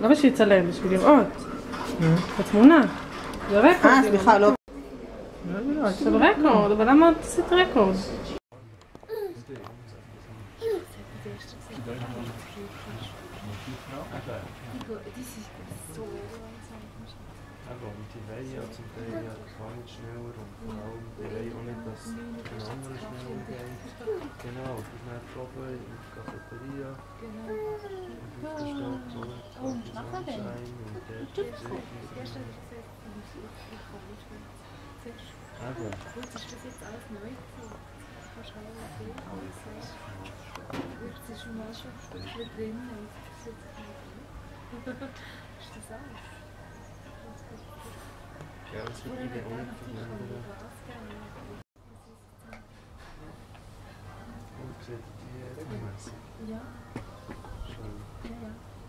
לא למה שיצלם? בשביל לראות. אה? בתמונה. זה רקורד. אה, סליחה, לא. לא, לא של רקורד, אבל למה את עשית רקורד? Genau, mit einer Proppe in Cafeteria. Genau. So dort ist es Eben. Gut, ist das jetzt alles neu du auch sehen, alles ist schon mal schon ein bisschen drin. ist das alles? Ja, das wird wieder verwundern. Und die regelmäßig. Ja, Schön. ja, ja.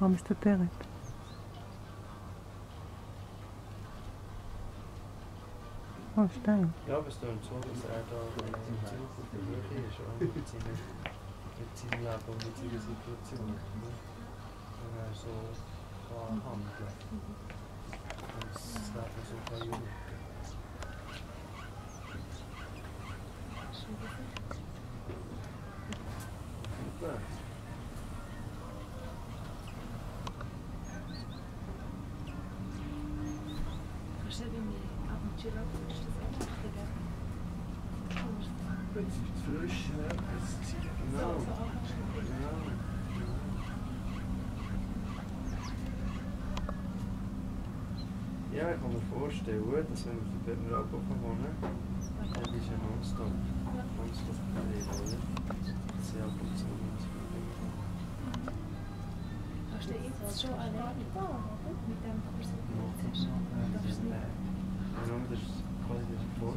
Varmista teret. Hein. Oh, stimmt. Ja, aber es klingt so, dass er da in Zug auf der Höhe ist, oder? Mit, seinem, mit seinem Leben und mit seiner Situation. Ne? Und er so kann handeln. Und das Leben so kann jungen. Super. Ja, ich kann mir vorstellen, dass wenn wir dort mal abkommen, dann ist ein Nonstop. Nonstop Betrieb, oder? Das ist ab und zu nicht Hast du jetzt schon alleine da, oder? Mit dem den du jetzt hast? Darfst du Meu nome das coisas boas,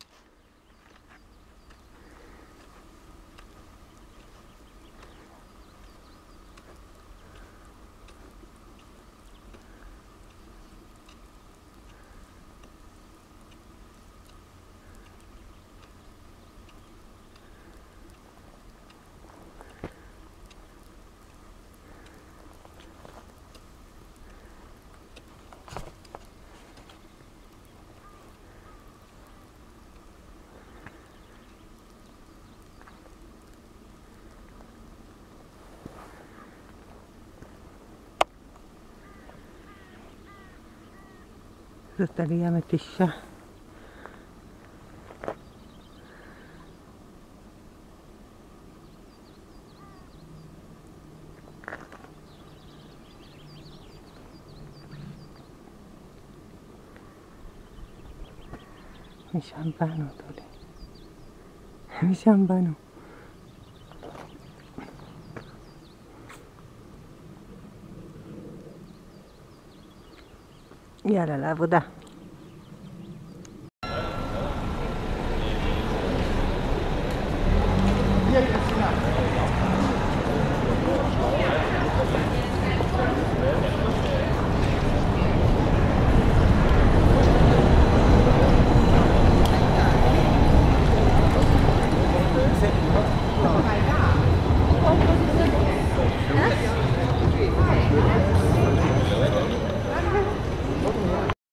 se estaría metida. Mi champano, Tole. Mi champano. יאללה, לעבודה.